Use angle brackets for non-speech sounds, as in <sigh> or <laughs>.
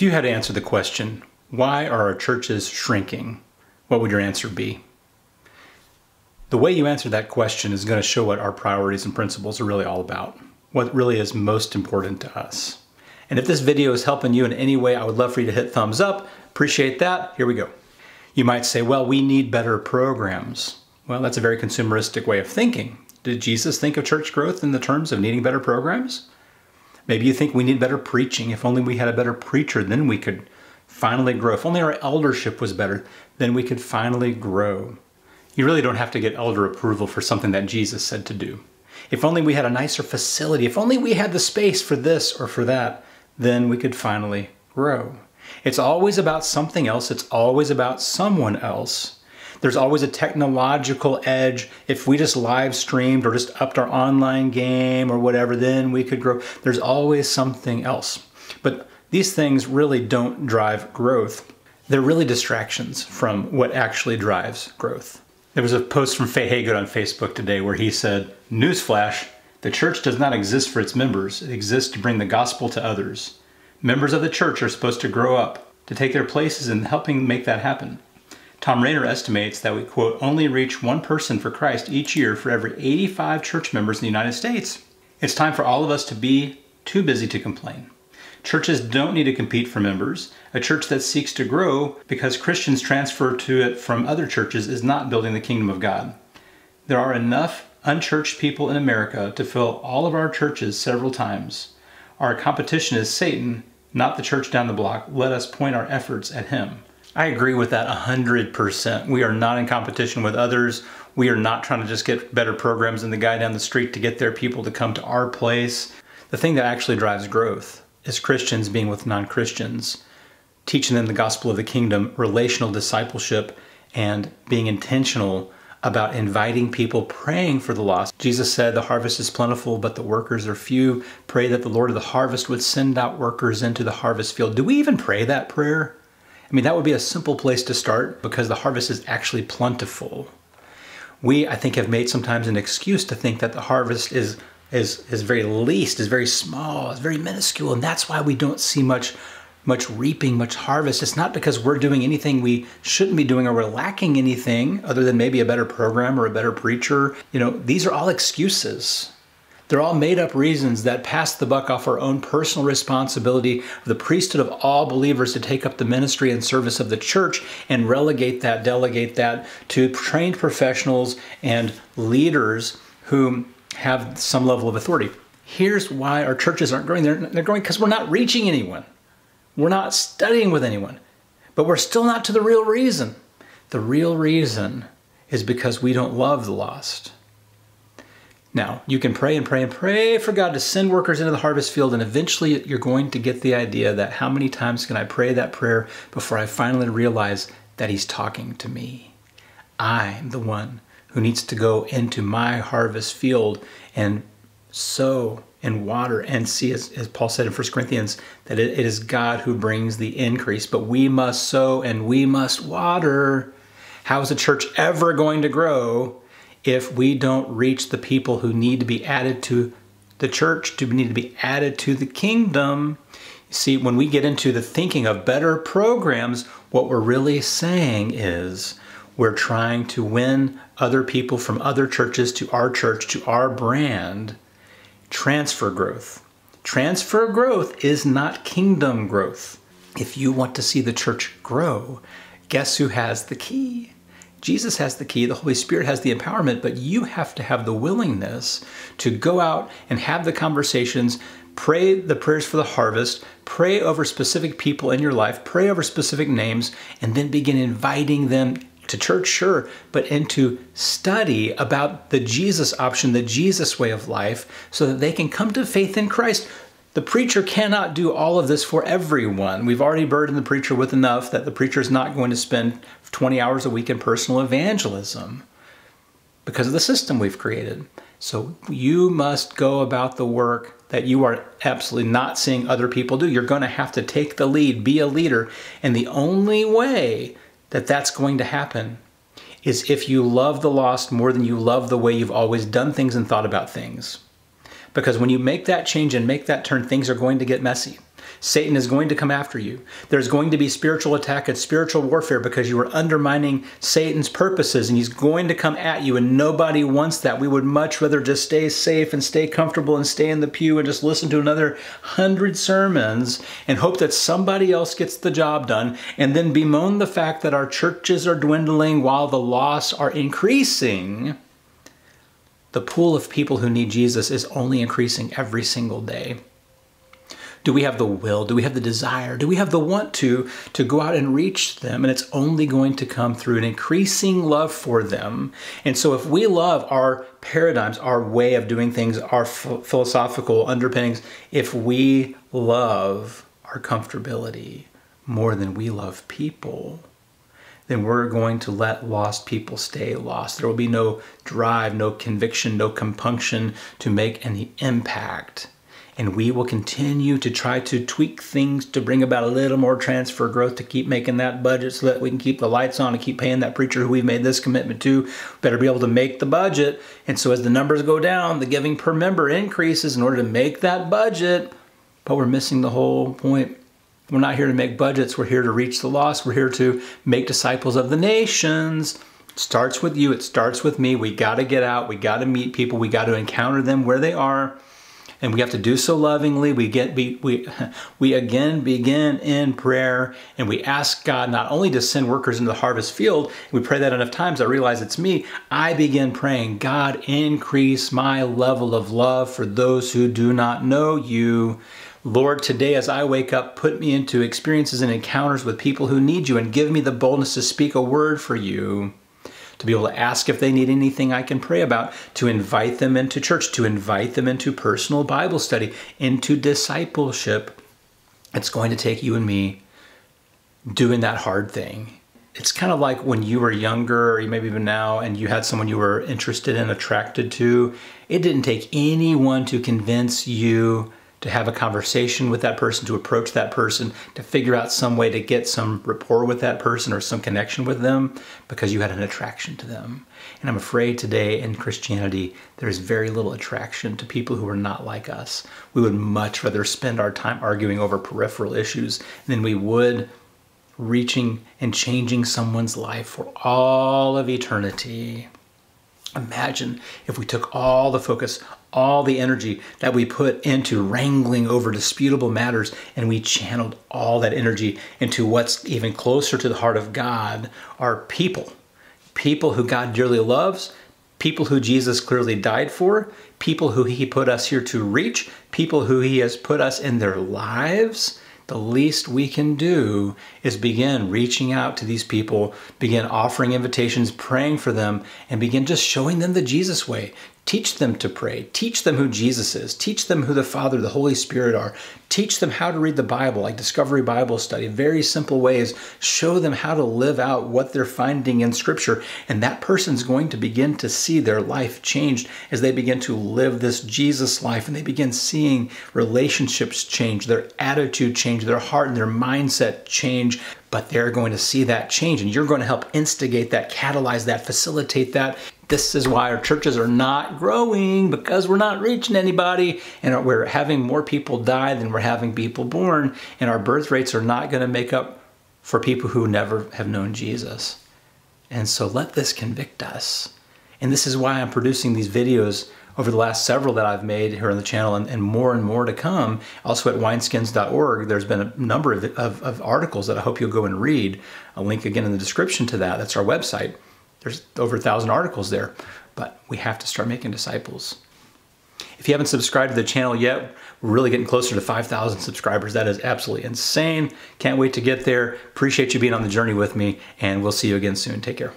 If you had to answer the question, why are our churches shrinking? What would your answer be? The way you answer that question is going to show what our priorities and principles are really all about, what really is most important to us. And if this video is helping you in any way, I would love for you to hit thumbs up. Appreciate that. Here we go. You might say, well, we need better programs. Well, that's a very consumeristic way of thinking. Did Jesus think of church growth in the terms of needing better programs? Maybe you think we need better preaching. If only we had a better preacher, then we could finally grow. If only our eldership was better, then we could finally grow. You really don't have to get elder approval for something that Jesus said to do. If only we had a nicer facility, if only we had the space for this or for that, then we could finally grow. It's always about something else, it's always about someone else. There's always a technological edge. If we just live streamed or just upped our online game or whatever, then we could grow. There's always something else. But these things really don't drive growth. They're really distractions from what actually drives growth. There was a post from Fay Haygood on Facebook today where he said, Newsflash, the church does not exist for its members. It exists to bring the gospel to others. Members of the church are supposed to grow up, to take their places in helping make that happen. Thom Rainer estimates that we, quote, only reach one person for Christ each year for every 85 church members in the United States. It's time for all of us to be too busy to complain. Churches don't need to compete for members. A church that seeks to grow because Christians transfer to it from other churches is not building the kingdom of God. There are enough unchurched people in America to fill all of our churches several times. Our competition is Satan, not the church down the block. Let us point our efforts at him. I agree with that 100%. We are not in competition with others. We are not trying to just get better programs than the guy down the street to get their people to come to our place. The thing that actually drives growth is Christians being with non Christians, teaching them the gospel of the kingdom, relational discipleship, and being intentional about inviting people, praying for the lost. Jesus said, The harvest is plentiful, but the workers are few. Pray that the Lord of the harvest would send out workers into the harvest field. Do we even pray that prayer? I mean, that would be a simple place to start because the harvest is actually plentiful. We, I think, have made sometimes an excuse to think that the harvest is is is very least, is very small, is very minuscule, and that's why we don't see much much reaping, much harvest. It's not because we're doing anything we shouldn't be doing or we're lacking anything other than maybe a better program or a better preacher. You know, these are all excuses. They're all made up reasons that pass the buck off our own personal responsibility of the priesthood of all believers to take up the ministry and service of the church and relegate that, delegate that to trained professionals and leaders who have some level of authority. Here's why our churches aren't growing. They're, they're growing because we're not reaching anyone. We're not studying with anyone. But we're still not to the real reason. The real reason is because we don't love the lost. Now, you can pray and pray and pray for God to send workers into the harvest field, and eventually you're going to get the idea that how many times can I pray that prayer before I finally realize that He's talking to me? I'm the one who needs to go into my harvest field and sow and water and see, as, as Paul said in 1 Corinthians, that it, it is God who brings the increase, but we must sow and we must water. How is a church ever going to grow if we don't reach the people who need to be added to the church, to need to be added to the kingdom. See, when we get into the thinking of better programs, what we're really saying is we're trying to win other people from other churches to our church, to our brand, transfer growth. Transfer growth is not kingdom growth. If you want to see the church grow, guess who has the key? Jesus has the key, the Holy Spirit has the empowerment, but you have to have the willingness to go out and have the conversations, pray the prayers for the harvest, pray over specific people in your life, pray over specific names, and then begin inviting them to church, sure, but into study about the Jesus option, the Jesus way of life, so that they can come to faith in Christ. The preacher cannot do all of this for everyone. We've already burdened the preacher with enough that the preacher is not going to spend 20 hours a week in personal evangelism because of the system we've created. So you must go about the work that you are absolutely not seeing other people do. You're going to have to take the lead, be a leader. And the only way that that's going to happen is if you love the lost more than you love the way you've always done things and thought about things. Because when you make that change and make that turn, things are going to get messy. Satan is going to come after you. There's going to be spiritual attack and spiritual warfare because you are undermining Satan's purposes and he's going to come at you and nobody wants that. We would much rather just stay safe and stay comfortable and stay in the pew and just listen to another hundred sermons and hope that somebody else gets the job done and then bemoan the fact that our churches are dwindling while the loss are increasing the pool of people who need Jesus is only increasing every single day. Do we have the will? Do we have the desire? Do we have the want to to go out and reach them? And it's only going to come through an increasing love for them. And so if we love our paradigms, our way of doing things, our philosophical underpinnings, if we love our comfortability more than we love people, then we're going to let lost people stay lost. There will be no drive, no conviction, no compunction to make any impact. And we will continue to try to tweak things to bring about a little more transfer growth to keep making that budget so that we can keep the lights on and keep paying that preacher who we've made this commitment to. Better be able to make the budget. And so as the numbers go down, the giving per member increases in order to make that budget. But we're missing the whole point we're not here to make budgets. We're here to reach the lost. We're here to make disciples of the nations. It starts with you. It starts with me. We got to get out. We got to meet people. We got to encounter them where they are. And we have to do so lovingly. We get we, we <laughs> we again begin in prayer and we ask God not only to send workers into the harvest field. We pray that enough times I realize it's me. I begin praying, God, increase my level of love for those who do not know you Lord, today as I wake up, put me into experiences and encounters with people who need you and give me the boldness to speak a word for you, to be able to ask if they need anything I can pray about, to invite them into church, to invite them into personal Bible study, into discipleship. It's going to take you and me doing that hard thing. It's kind of like when you were younger, or maybe even now, and you had someone you were interested in, attracted to. It didn't take anyone to convince you to have a conversation with that person, to approach that person, to figure out some way to get some rapport with that person or some connection with them because you had an attraction to them. And I'm afraid today in Christianity, there's very little attraction to people who are not like us. We would much rather spend our time arguing over peripheral issues than we would reaching and changing someone's life for all of eternity. Imagine if we took all the focus, all the energy that we put into wrangling over disputable matters and we channeled all that energy into what's even closer to the heart of God our people. People who God dearly loves, people who Jesus clearly died for, people who he put us here to reach, people who he has put us in their lives the least we can do is begin reaching out to these people, begin offering invitations, praying for them, and begin just showing them the Jesus way. Teach them to pray. Teach them who Jesus is. Teach them who the Father, the Holy Spirit are. Teach them how to read the Bible, like Discovery Bible Study. Very simple ways. Show them how to live out what they're finding in Scripture. And that person's going to begin to see their life changed as they begin to live this Jesus life and they begin seeing relationships change, their attitude change, their heart and their mindset change but they're going to see that change and you're going to help instigate that, catalyze that, facilitate that. This is why our churches are not growing because we're not reaching anybody and we're having more people die than we're having people born and our birth rates are not going to make up for people who never have known Jesus. And so let this convict us. And this is why I'm producing these videos over the last several that I've made here on the channel and, and more and more to come. Also at wineskins.org, there's been a number of, of, of, articles that I hope you'll go and read. A link again in the description to that. That's our website. There's over a thousand articles there, but we have to start making disciples. If you haven't subscribed to the channel yet, we're really getting closer to 5,000 subscribers. That is absolutely insane. Can't wait to get there. Appreciate you being on the journey with me, and we'll see you again soon. Take care.